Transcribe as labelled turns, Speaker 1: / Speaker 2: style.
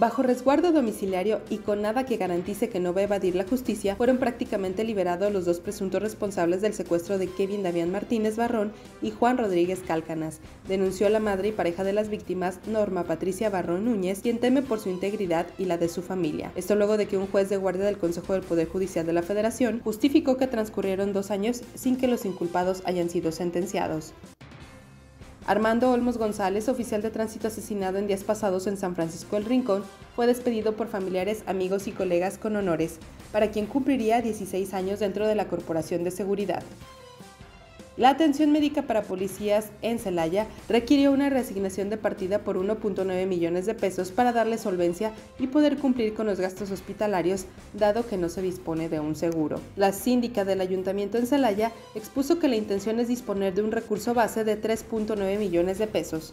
Speaker 1: Bajo resguardo domiciliario y con nada que garantice que no va a evadir la justicia, fueron prácticamente liberados los dos presuntos responsables del secuestro de Kevin Damián Martínez Barrón y Juan Rodríguez Cálcanas, denunció la madre y pareja de las víctimas, Norma Patricia Barrón Núñez, quien teme por su integridad y la de su familia. Esto luego de que un juez de guardia del Consejo del Poder Judicial de la Federación justificó que transcurrieron dos años sin que los inculpados hayan sido sentenciados. Armando Olmos González, oficial de tránsito asesinado en días pasados en San Francisco del Rincón, fue despedido por familiares, amigos y colegas con honores, para quien cumpliría 16 años dentro de la Corporación de Seguridad. La atención médica para policías en Celaya requirió una reasignación de partida por 1.9 millones de pesos para darle solvencia y poder cumplir con los gastos hospitalarios, dado que no se dispone de un seguro. La síndica del ayuntamiento en Celaya expuso que la intención es disponer de un recurso base de 3.9 millones de pesos.